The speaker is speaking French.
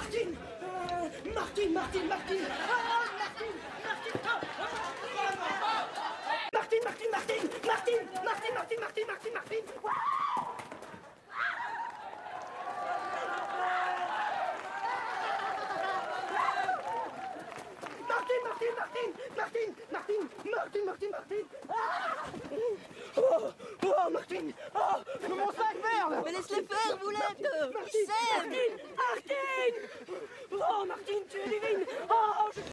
Martine euh, Martine, Martine, Martine Ah, Martine Martine ah, ah, Martine, Martine, Martine Martine, Martine, Martine, Martine, Martine, Martine Martine, Martine, Martine, Martine, Martine, Martine, Martine, Martine ah Oh, oh, Martine Oh, mon sac, merde Mais laisse-les faire, Boulette Ils Martine, s'aiment Martine, Martine Oh, Martine, tu es divine. Oh,